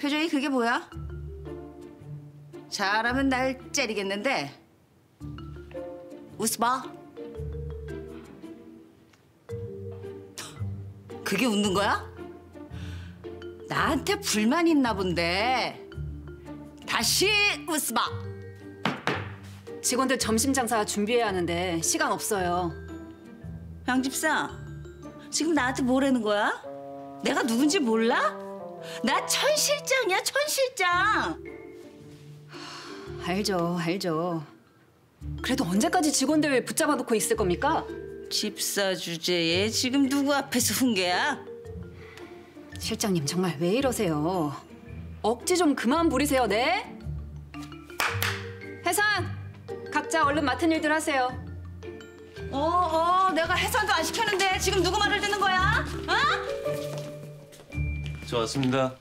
표정이 그게 뭐야? 잘하면 날 째리겠는데. 웃어봐. 그게 웃는 거야? 나한테 불만 있나 본데. 다시 웃어봐. 직원들 점심 장사 준비해야 하는데 시간 없어요. 양 집사, 지금 나한테 뭐라는 거야? 내가 누군지 몰라? 나 천 실장이야, 천 실장. 알죠, 알죠. 그래도 언제까지 직원들 붙잡아 놓고 있을 겁니까? 집사 주제에 지금 누구 앞에서 훈계야? 실장님 정말 왜 이러세요? 억지 좀 그만 부리세요, 네? 해산! 각자 얼른 맡은 일들 하세요. 어, 어, 내가 해산도 안 시켰는데 지금 누구 말을 듣는 거야? 어? 저 왔습니다.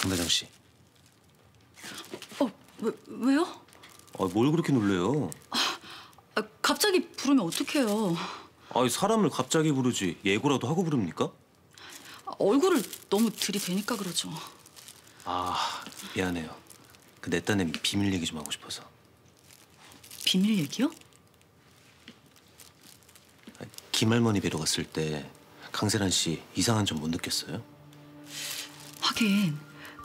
정 대장 씨. 어, 왜, 왜요? 아, 뭘 그렇게 놀래요? 아, 갑자기 부르면 어떡해요. 아, 사람을 갑자기 부르지 예고라도 하고 부릅니까? 아, 얼굴을 너무 들이대니까 그러죠. 아, 미안해요. 그내 딴에 비밀 얘기 좀 하고 싶어서. 비밀 얘기요? 아, 김할머니 뵈러 갔을 때 강세란 씨 이상한 점 못 느꼈어요? 하긴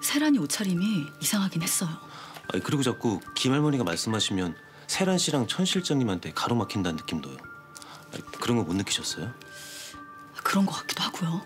세란이 옷차림이 이상하긴 했어요. 아, 그리고 자꾸 김할머니가 말씀하시면 세란 씨랑 천 실장님한테 가로막힌다는 느낌도요. 아, 그런 거 못 느끼셨어요? 그런 것 같기도 하고요.